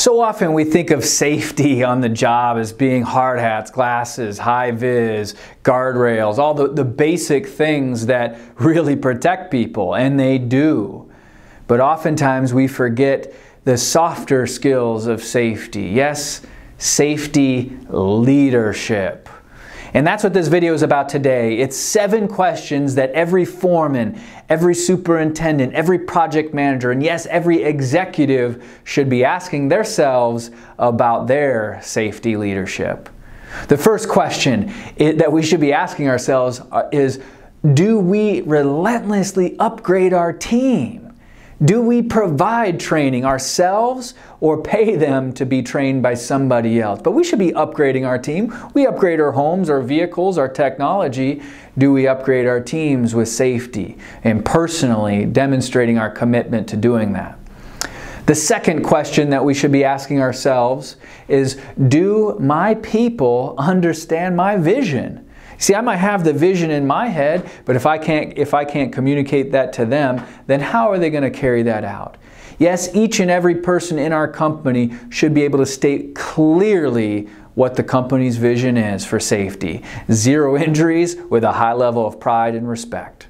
So often we think of safety on the job as being hard hats, glasses, high vis, guardrails, all the, the basic things that really protect people, and they do. But oftentimes we forget the softer skills of safety. Yes, safety leadership. And that's what this video is about today. It's seven questions that every foreman, every superintendent, every project manager, and yes, every executive should be asking themselves about their safety leadership. The first question that we should be asking ourselves uh, is, do we relentlessly upgrade our team? Do we provide training ourselves or pay them to be trained by somebody else? But we should be upgrading our team. We upgrade our homes, our vehicles, our technology. Do we upgrade our teams with safety and personally demonstrating our commitment to doing that? The second question that we should be asking ourselves is Do my people understand my vision? See, I might have the vision in my head, but if I can't, if I can't communicate that to them, then how are they going to carry that out? Yes, each and every person in our company should be able to state clearly what the company's vision is for safety. Zero injuries with a high level of pride and respect.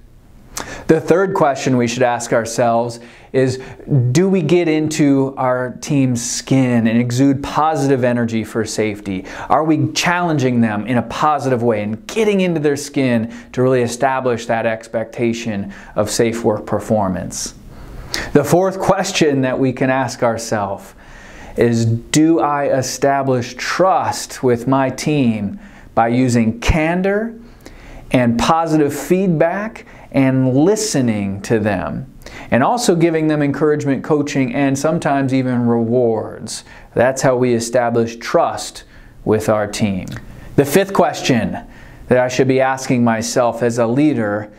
The third question we should ask ourselves is do we get into our team's skin and exude positive energy for safety? Are we challenging them in a positive way and getting into their skin to really establish that expectation of safe work performance? The fourth question that we can ask ourselves is do I establish trust with my team by using candor and positive feedback and listening to them? and also giving them encouragement, coaching, and sometimes even rewards. That's how we establish trust with our team. The fifth question that I should be asking myself as a leader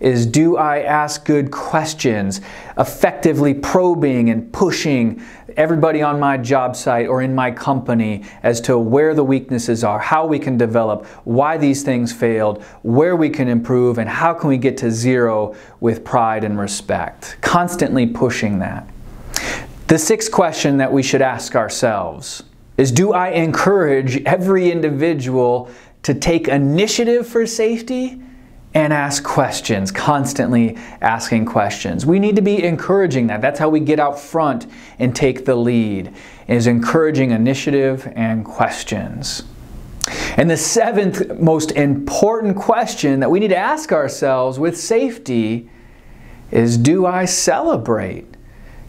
is do I ask good questions, effectively probing and pushing everybody on my job site or in my company as to where the weaknesses are, how we can develop, why these things failed, where we can improve, and how can we get to zero with pride and respect. Constantly pushing that. The sixth question that we should ask ourselves is do I encourage every individual to take initiative for safety and ask questions, constantly asking questions. We need to be encouraging that. That's how we get out front and take the lead, is encouraging initiative and questions. And the seventh most important question that we need to ask ourselves with safety is do I celebrate?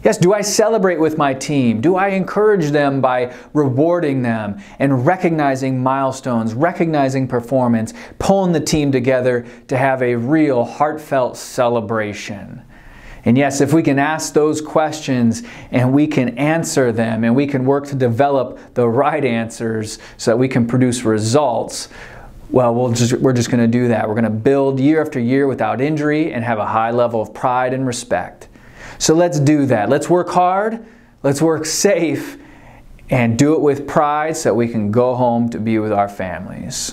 Yes, do I celebrate with my team? Do I encourage them by rewarding them and recognizing milestones, recognizing performance, pulling the team together to have a real heartfelt celebration? And yes, if we can ask those questions and we can answer them and we can work to develop the right answers so that we can produce results, well, we'll just, we're just going to do that. We're going to build year after year without injury and have a high level of pride and respect. So let's do that. Let's work hard, let's work safe, and do it with pride so that we can go home to be with our families.